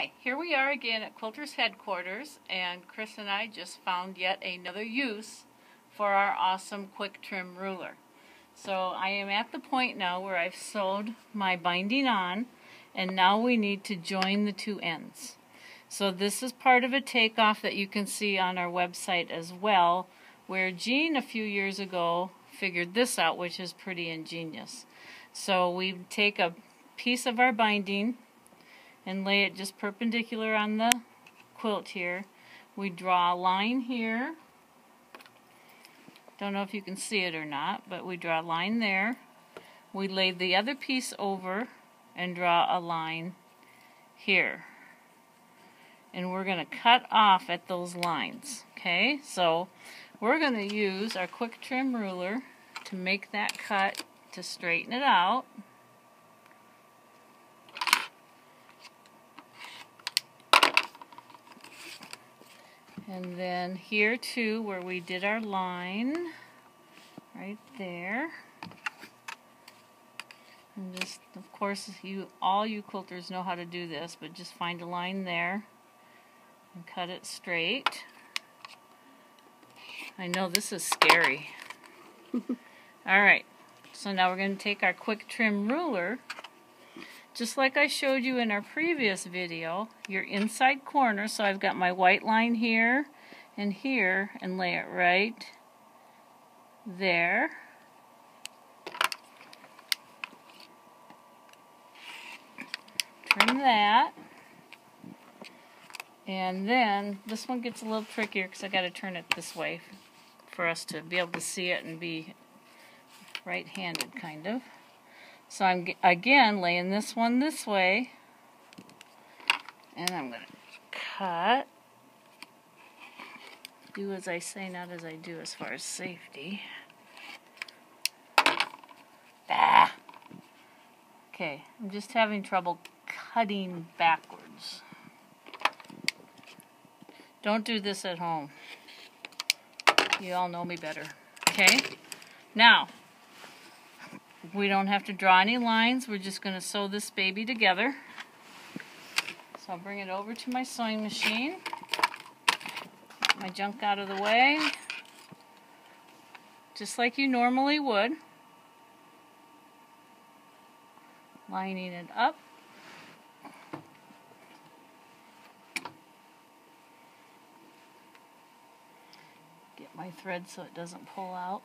Hi, here we are again at Quilter's headquarters, and Chris and I just found yet another use for our awesome quick trim ruler. So I am at the point now where I've sewed my binding on, and now we need to join the two ends. So this is part of a takeoff that you can see on our website as well, where Jean a few years ago figured this out, which is pretty ingenious. So we take a piece of our binding and lay it just perpendicular on the quilt here. We draw a line here. Don't know if you can see it or not, but we draw a line there. We lay the other piece over and draw a line here. And we're going to cut off at those lines. Okay, so we're going to use our quick trim ruler to make that cut to straighten it out. And then here too, where we did our line, right there. And just, of course, you all you quilters know how to do this, but just find a line there and cut it straight. I know this is scary. Alright, so now we're going to take our quick trim ruler just like I showed you in our previous video, your inside corner, so I've got my white line here and here, and lay it right there. Trim that. And then, this one gets a little trickier because i got to turn it this way for us to be able to see it and be right-handed, kind of. So I'm again laying this one this way. And I'm going to cut. Do as I say, not as I do as far as safety. Ah. Okay, I'm just having trouble cutting backwards. Don't do this at home. You all know me better. Okay? Now, we don't have to draw any lines. We're just going to sew this baby together. So I'll bring it over to my sewing machine. Get my junk out of the way. Just like you normally would. Lining it up. Get my thread so it doesn't pull out.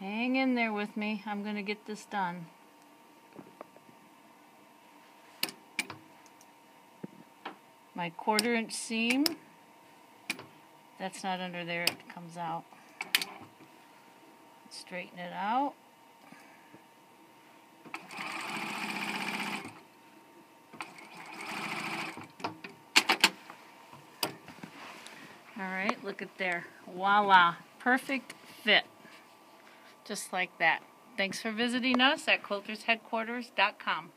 Hang in there with me. I'm going to get this done. My quarter inch seam, that's not under there, it comes out. Straighten it out. Alright, look at there. Voila. Perfect fit just like that. Thanks for visiting us at quiltersheadquarters.com.